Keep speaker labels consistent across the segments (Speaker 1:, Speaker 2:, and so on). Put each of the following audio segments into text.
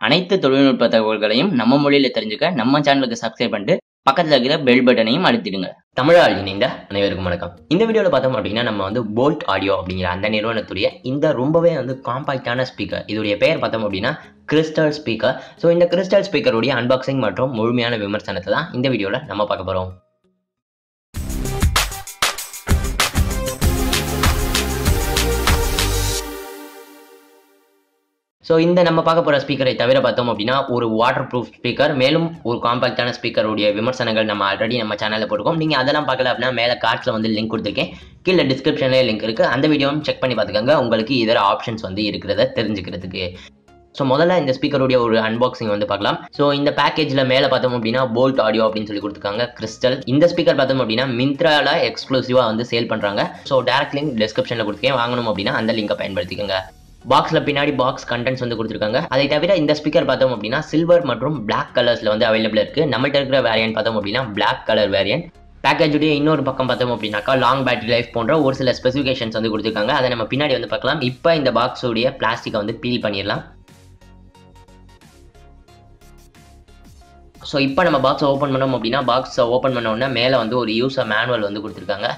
Speaker 1: அனைத்து தொழில்நுட்ப தகவல்களையும் நம்ம மொழியில தெரிஞ்சுக்க நம்ம சேனலுக்கு சப்ஸ்கிரைப் பண்ணிட்டு பக்கத்துல இருக்கிற பெல் பட்டனையும் அழுத்திடுங்க. தமிழால் இணைந்த அனைவருக்கும் வணக்கம். இந்த வீடியோவில் பார்த்தோம் அப்படின்னா நம்ம வந்து போல்ட் ஆடியோ அப்படிங்கிற அந்த நிறுவனத்துடைய இந்த ரொம்பவே வந்து காம்பாக்டான ஸ்பீக்கர் இதோடைய பெயர் பார்த்தோம் அப்படின்னா கிறிஸ்டல் ஸ்பீக்கர் ஸோ இந்த கிறிஸ்டல் ஸ்பீக்கருடைய அன்பாக்சிங் மற்றும் முழுமையான விமர்சனத்தை தான் இந்த வீடியோவில் நம்ம பார்க்க போகிறோம் ஸோ இந்த நம்ம பார்க்க போகிற ஸ்பீக்கரை தவிர பார்த்தோம் அப்படின்னா ஒரு வாட்டர் ப்ரூஃப் ஸ்பீக்கர் மேலும் ஒரு காம்பாக்டான ஸ்பீக்கருடைய விமர்சனங்கள் நம்ம ஆல்ரெடி நம்ம சேனலில் போட்டுக்கோம் நீங்கள் அதெல்லாம் பார்க்கல அப்படின்னா மேலே கார்ட்ஸில் வந்து லிங்க் கொடுத்துருக்கேன். கீழே டிஸ்கிரிப்ஷன்லேயே லிங்க் இருக்குது அந்த வீடியோவும் செக் பண்ணி பார்த்துக்கோங்க. உங்களுக்கு இதர ஆப்ஷன்ஸ் வந்து இருக்கிறத தெரிஞ்சுக்கிறதுக்கு. ஸோ முதல்ல இந்த ஸ்பீக்கருடைய ஒரு அன்பாக்சிங் வந்து பார்க்கலாம். ஸோ இந்த பேக்கேஜில் மேலே பார்த்தோம் அப்படின்னா போல்ட் ஆடியோ அப்படின்னு சொல்லி கொடுத்துருக்காங்க. கிறிஸ்டல் இந்த ஸ்பீக்கர் பார்த்தோம் அப்படின்னா மிந்த்ரால எக்ஸ்க்ளூசிவாக வந்து சேல் பண்ணுறாங்க ஸோ டேரக்ட் லிங்க் டிஸ்கிரிப்ஷனில் கொடுத்துக்கேன் வாங்கணும் அப்படின்னா அந்த லிங்கை பயன்படுத்திக்கோங்க. பாக்ஸில் பின்னாடி பாக்ஸ் கண்டென்ட்ஸ் வந்து கொடுத்துருக்காங்க. அதை தவிர இந்த ஸ்பீக்கர் பார்த்தோம் அப்படின்னா சில்வர் மற்றும் பிளாக் கலர்ஸில் வந்து அவைலபிள் இருக்குது நம்மகிட்ட இருக்கிற வேரியன்ட் பார்த்தோம் அப்படின்னா பிளாக் கலர் வேரியன்ட் பேக்கேஜுடைய இன்னொரு பக்கம் பார்த்தோம் அப்படின்னாக்கா லாங் பேட்டரி லைஃப் போன்ற ஒரு சில ஸ்பெசிஃபிகேஷன்ஸ் வந்து கொடுத்துருக்காங்க. அதை நம்ம பின்னாடி வந்து பார்க்கலாம். இப்போ இந்த பாக்ஸுடைய பிளாஸ்டிக்கை வந்து பீல் பண்ணிடலாம். ஸோ இப்போ நம்ம பாக்ஸை ஓப்பன் பண்ணோம் அப்படின்னா பாக்ஸை ஓப்பன் பண்ண உடனே மேலே வந்து ஒரு யூஸர் மேனுவல் வந்து கொடுத்துருக்காங்க.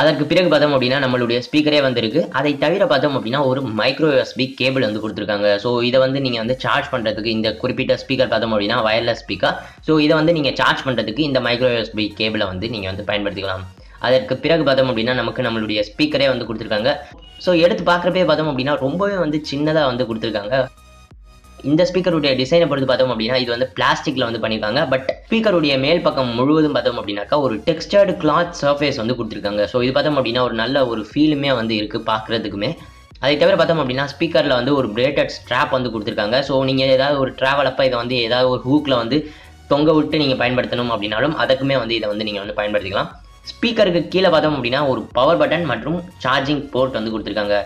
Speaker 1: அதற்கு பிறகு பார்த்தோம் அப்படின்னா நம்மளுடைய ஸ்பீக்கரே வந்திருக்கு. அதை தவிர பார்த்தோம் அப்படின்னா ஒரு மைக்ரோ யூஎஸ்பி கேபிள் வந்து கொடுத்துருக்காங்க. ஸோ இதை வந்து நீங்கள் வந்து சார்ஜ் பண்ணுறதுக்கு இந்த குறிப்பிட்ட ஸ்பீக்கர் பார்த்தோம் அப்படின்னா வயர்லெஸ் ஸ்பீக்கர் ஸோ இதை வந்து நீங்கள் சார்ஜ் பண்ணுறதுக்கு இந்த மைக்ரோ யூஎஸ்பி கேபிளை வந்து நீங்கள் வந்து பயன்படுத்திக்கலாம். அதற்கு பிறகு பார்த்தோம் அப்படின்னா நமக்கு நம்மளுடைய ஸ்பீக்கரே வந்து கொடுத்துருக்காங்க. ஸோ எடுத்து பார்க்குறப்பே பார்த்தோம் அப்படின்னா ரொம்பவே வந்து சின்னதாக வந்து கொடுத்துருக்காங்க. இந்த ஸ்பீக்கருடைய டிசைனை பொறுத்து பார்த்தோம் அப்படின்னா இது வந்து பிளாஸ்டிக்ல வந்து பண்ணியிருக்காங்க பட் ஸ்பீக்கருடைய மேல் பக்கம் முழுவதும் பார்த்தோம் அப்படின்னாக்கா ஒரு டெக்ஸ்டர்டு கிளாத் சர்ஃபேஸ் வந்து கொடுத்துருக்காங்க. ஸோ இது பார்த்தோம் அப்படின்னா ஒரு நல்ல ஒரு ஃபீலுமே வந்து இருக்குது பார்க்குறதுக்குமே. அதை தவிர பார்த்தோம் அப்படின்னா ஸ்பீக்கரில் வந்து ஒரு பிரேட்டட் ஸ்ட்ராப் வந்து கொடுத்துருக்காங்க. ஸோ நீங்கள் ஏதாவது ஒரு ட்ராவல் அப்போ இதை வந்து ஏதாவது ஒரு ஹூக்கில் வந்து தொங்க விட்டு நீங்கள் பயன்படுத்தணும் அப்படின்னாலும் அதுக்குமே வந்து இதை வந்து நீங்கள் வந்து பயன்படுத்திக்கலாம். ஸ்பீக்கருக்கு கீழே பார்த்தோம் அப்படின்னா ஒரு பவர் பட்டன் மற்றும் சார்ஜிங் போர்ட் வந்து கொடுத்துருக்காங்க.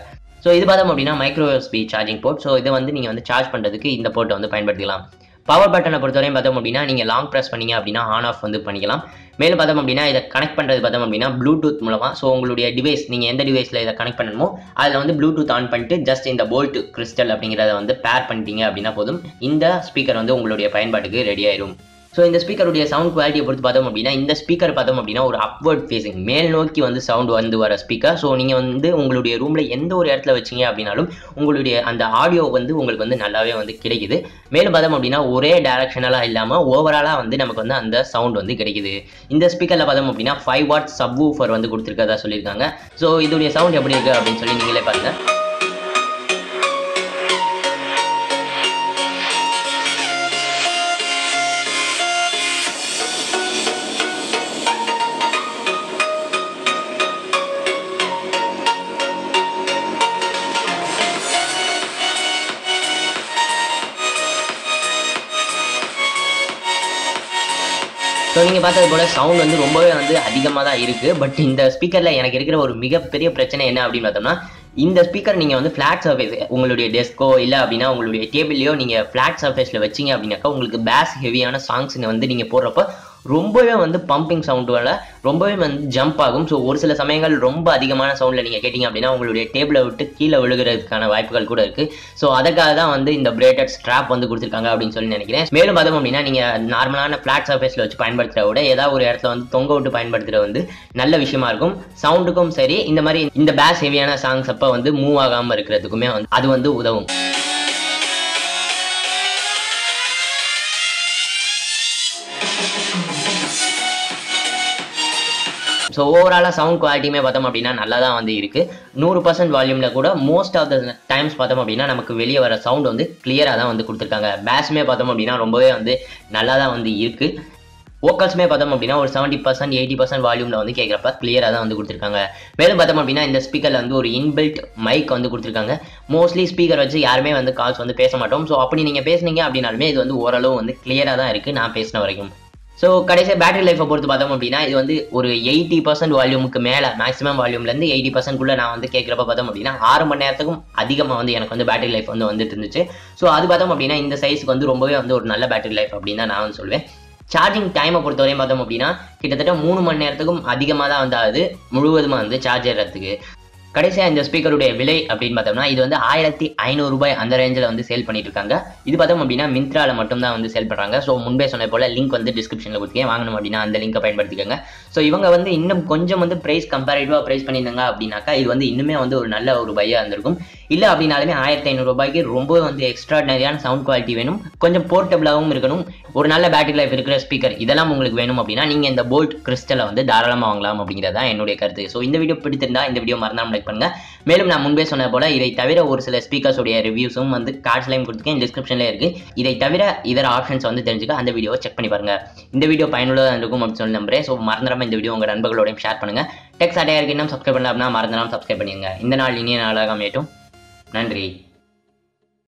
Speaker 1: ஸோ இது பார்த்தோம் அப்படின்னா micro USB charging port so இதை வந்து நீங்கள் வந்து சார்ஜ் பண்ணுறதுக்கு இந்த போர்ட்டை வந்து பயன்படுத்திக்கலாம். பவர் பட்டனை பொறுத்தவரையும் பார்த்தோம் அப்படின்னா நீங்கள் லாங் ப்ரெஸ் பண்ணீங்க அப்படின்னா ஆன் ஆஃப் வந்து பண்ணிக்கலாம். மேலும் பார்த்தோம் அப்படின்னா இதை கனெக்ட் பண்ணுறது பார்த்தோம் அப்படின்னா ப்ளூடூத் மூலமாக ஸோ உங்களுடைய டிவைஸ் நீங்கள் எந்த டிவைஸில் இதை கனெக்ட் பண்ணணுமோ அதில் வந்து ப்ளூடூத் ஆன் பண்ணிட்டு ஜஸ்ட் இந்த போல்ட் கிறிஸ்டல் அப்படிங்கிறத வந்து பேர் பண்ணிட்டீங்க அப்படின்னா போதும். இந்த ஸ்பீக்கர் வந்து உங்களுடைய பயன்பாட்டுக்கு ரெடி ஆயிரும். ஸோ இந்த ஸ்பீக்கருடைய சவுண்ட் குவாலிட்டியை பொறுத்து பார்த்தோம் அப்படின்னா இந்த ஸ்பீக்கர் பார்த்தோம் அப்படின்னா ஒரு அப்வர்ட் ஃபேஸிங் மேல் நோக்கி வந்து சவுண்ட் வந்து வர ஸ்பீக்கர் ஸோ நீங்கள் வந்து உங்களுடைய ரூமில் எந்த ஒரு இடத்துல வச்சிங்க அப்படின்னாலும் உங்களுடைய அந்த ஆடியோ வந்து உங்களுக்கு வந்து நல்லாவே வந்து கிடைக்குது. மேலும் பார்த்தோம் அப்படின்னா ஒரே டைரக்ஷனலாக இல்லாமல் ஓவராலாக வந்து நமக்கு வந்து அந்த சவுண்ட் வந்து கிடைக்குது. இந்த ஸ்பீக்கரில் பார்த்தோம் அப்படின்னா ஃபைவ் வாட் சப் ஊஃபர் வந்து கொடுத்துருக்கதா சொல்லியிருக்காங்க. ஸோ இதோடைய சவுண்ட் எப்படி இருக்குது அப்படின்னு சொல்லி நீங்களே பாருங்கள் ஸோ நீங்கள் பார்த்தது போல் சவுண்ட் வந்து ரொம்பவே வந்து அதிகமாக தான் இருக்குது பட் இந்த ஸ்பீக்கரில் எனக்கு இருக்கிற ஒரு மிகப்பெரிய பிரச்சனை என்ன அப்படின்னு பார்த்தோம்னா இந்த ஸ்பீக்கர் நீங்கள் வந்து ஃப்ளாட் சர்ஃபேஸ் உங்களுடைய டெஸ்கோ இல்லை அப்படின்னா உங்களுடைய டேபிள்லையோ நீங்கள் ஃப்ளாட் சர்ஃபேஸில் வச்சிங்க அப்படின்னாக்கா உங்களுக்கு பேஸ் ஹெவியான சாங்ஸ் வந்து நீங்கள் போடுறப்போ ரொம்பவே வந்து பம்பிங் சவுண்டுகளை ரொம்பவே வந்து ஜம்ப் ஆகும். ஸோ ஒரு சில சமயங்கள் ரொம்ப அதிகமான சவுண்டில் நீங்கள் கேட்டிங்க அப்படின்னா உங்களுடைய டேபிளை விட்டு கீழே விழுகிறதுக்கான வாய்ப்புகள் கூட இருக்குது ஸோ அதுக்காக தான் வந்து இந்த பிரேட்டட் ஸ்ட்ராப் வந்து கொடுத்துருக்காங்க அப்படின்னு சொல்லி நினைக்கிறேன். மேலும் பார்த்தோம் அப்படின்னா நீங்கள் நார்மலான ஃப்ளாட் சர்ஃபேஸில் வச்சு பயன்படுத்துகிற விட ஏதாவது ஒரு இடத்துல வந்து தொங்க விட்டு பயன்படுத்துகிற வந்து நல்ல விஷயமா இருக்கும். சவுண்டுக்கும் சரி இந்த மாதிரி இந்த பேஸ் ஹெவியான சாங்ஸ் அப்போ வந்து மூவ் ஆகாமல் இருக்கிறதுக்குமே வந்து அது வந்து உதவும். ஸோ ஓவராலாக சவுண்ட் குவாலிட்டியுமே பார்த்தோம் அப்படின்னா நல்லா தான் வந்து இருக்குது நூறு பர்சன்ட் வால்யூமில் கூட மோஸ்ட் ஆஃப் த டைம்ஸ் பார்த்தோம் அப்படின்னா நமக்கு வெளியே வர சவுண்ட் வந்து கிளியராக தான் வந்து கொடுத்துருக்காங்க. பேஸுமே பார்த்தோம் அப்படின்னா ரொம்பவே வந்து நல்லா தான் வந்து இருக்குது வோக்கல்ஸுமே பார்த்தோம் அப்படின்னா ஒரு செவன்ட்டி பர்சன்ட் எயிட்டி பர்சன்ட் வால்யூமில் வந்து கேட்குறப்ப கிளியராக தான் வந்து கொடுத்துருக்காங்க. மேலும் பார்த்தோம் அப்படின்னா இந்த ஸ்பீக்கரில் வந்து ஒரு இன்பில்ட் மைக் வந்து கொடுத்துருக்காங்க. மோஸ்ட்லி ஸ்பீக்கர் வச்சு யாருமே வந்து கால்ஸ் வந்து பேச மாட்டோம். ஸோ அப்படி நீங்கள் பேசுனீங்க அப்படின்னாலுமே இது வந்து ஓரளவு வந்து கிளியராக தான் இருக்குது நான் பேசின வரைக்கும். ஸோ கடைசியாக பேட்டரி லைஃப்பை பொறுத்து பார்த்தோம் அப்படின்னா இது வந்து ஒரு எயிட்டி பர்சன்ட் வால்யூமுக்கு மேலே மேக்ஸிமம் வால்யூம்லேருந்து எயிட்டி பர்சன்ட்குள்ளே நான் வந்து கேட்குறப்ப பார்த்தோம் அப்படின்னா ஆறு மணி நேரத்துக்கும் அதிகமாக வந்து எனக்கு வந்து பேட்டரி லைஃப் வந்து வந்துட்டு இருந்துச்சு. ஸோ அது பார்த்தோம் அப்படின்னா இந்த சைஸ்க்கு வந்து ரொம்பவே வந்து ஒரு நல்ல பேட்டரி லைஃப் அப்படின்னு தான் நான் வந்து சொல்லுவேன் சார்ஜிங் டைமை பொறுத்தவரையும் பார்த்தோம் அப்படின்னா கிட்டத்தட்ட மூணு மணி நேரத்துக்கும் அதிகமாக தான் வந்து ஆகுது. முழுவதுமாக வந்து சார்ஜ் ஏறதுக்கு. கடைசியாக இந்த ஸ்பீக்கருடைய விலை அப்படின்னு பார்த்தோம்னா இது வந்து ஆயிரத்தி ஐநூறு ரூபாய் அந்த ரேஞ்சில் வந்து சேல் பண்ணிட்டு இருக்காங்க இது பார்த்தோம் அப்படின்னா மிந்த்ராவில் மட்டும் தான் வந்து சேல் பண்ணுறாங்க ஸோ முன்பே சொன்ன போல லிங்க் வந்து டிஸ்கிரிப்ஷனில் கொடுத்துருக்கேன். வாங்கணும் அப்படின்னா அந்த லிங்கை பயன்படுத்திக்கோங்க. ஸோ இவங்க வந்து இன்னும் கொஞ்சம் வந்து ப்ரைஸ் கம்பேரிட்டிவாக ப்ரைஸ் பண்ணியிருந்தாங்க அப்படின்னாக்கா இது வந்து இன்னுமே வந்து ஒரு நல்ல ஒரு பையாக இருந்திருக்கும். இல்லை அப்படின்னாலுமே ஆயிரத்தி ஐநூறு ரூபாய்க்கு ரொம்ப வந்து எக்ஸ்ட்ராடனரியான சவுண்ட் குவாலிட்டி வேணும். கொஞ்சம் போர்ட்டபிளாகவும் இருக்கணும். ஒரு நல்ல பேட்டரி லைஃப் இருக்கிற ஸ்பீக்கர் இதெல்லாம் உங்களுக்கு வேணும் அப்படின்னா நீங்கள் இந்த போல்ட் கிறிஸ்டலை வந்து தாராளமாக வாங்கலாம் அப்படிங்கிறது தான் என்னுடைய கருத்து. ஸோ இந்த வீடியோ பிடித்திருந்தா இந்த வீடியோ மறந்தாமல் லைக் பண்ணுங்கள் மேலும் நான் முன்பே சொன்ன போல இதை தவிர ஒரு சில ஸ்பீக்கர்ஸோடைய ரிவ்யூஸும் வந்து கார்ட்ஸ்லையும் கொடுத்துருக்கேன். டிஸ்கிரிப்ஷன்லேயே இருக்குது இதை தவிர இதர ஆப்ஷன்ஸ் வந்து தெரிஞ்சுக்க அந்த வீடியோவை செக் பண்ணி பாருங்க. இந்த வீடியோ பயனுள்ளதாக இருக்கும் அப்படின்னு சொல்லி நம்புறேன். ஸோ மறந்துடாமல் இந்த வீடியோ உங்கள் நண்பர்களோடையும் ஷேர் பண்ணுங்க. டெக்ஸ் அடையாருக்கு இன்னும் சப்ஸ்கிரைப் பண்ணல அப்படின்னா மறந்துடாமல் சப்ஸ்கிரைப் பண்ணிடுங்க. இந்த நாள் இனிய நாளாக அமையட்டும். நன்றி.